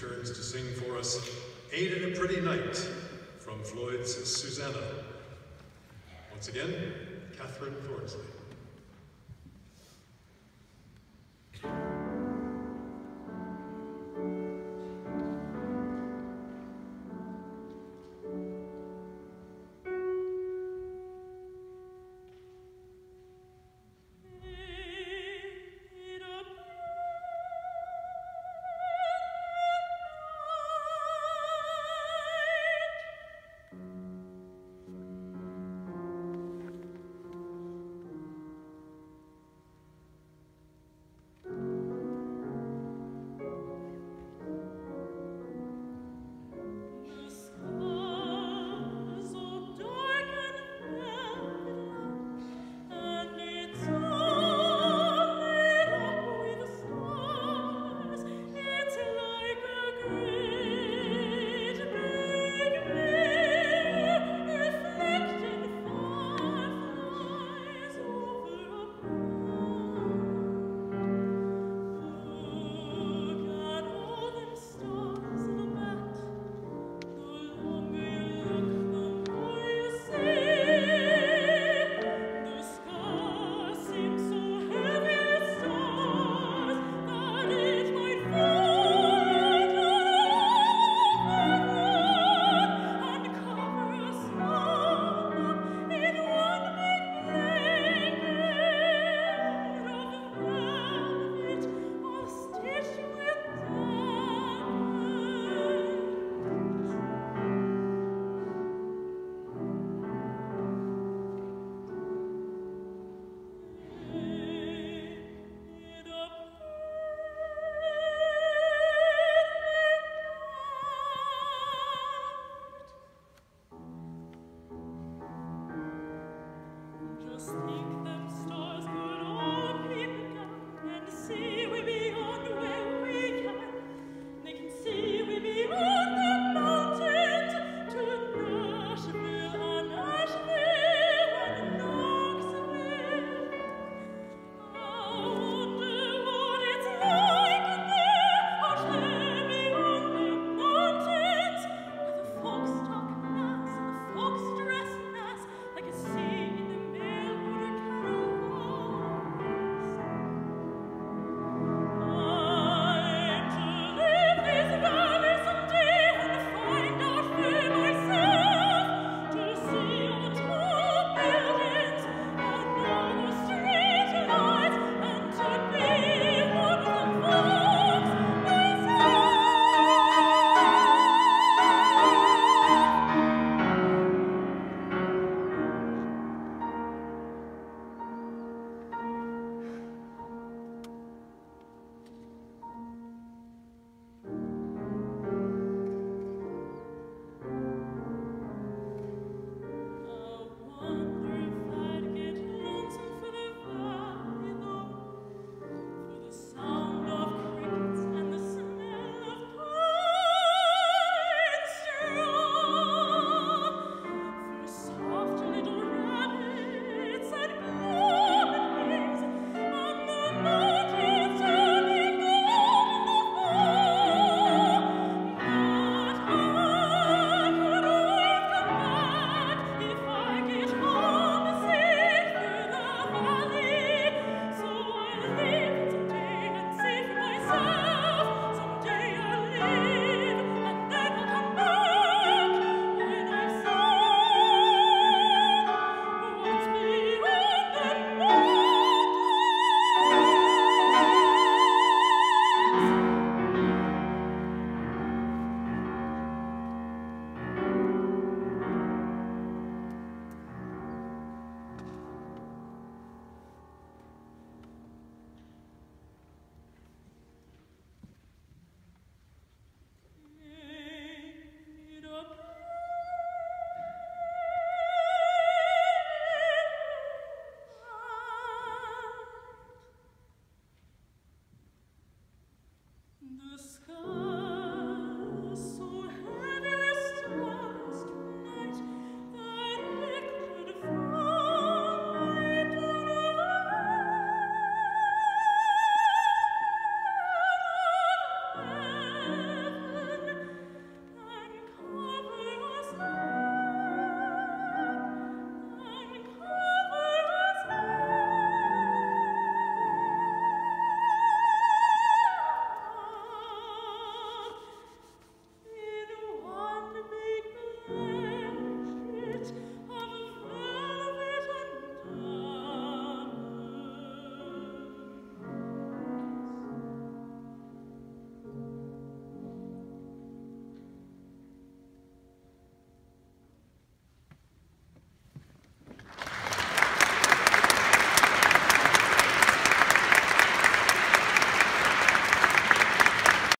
returns to sing for us Eight in a Pretty Night from Floyd's Susanna. Once again, Catherine Thornsley.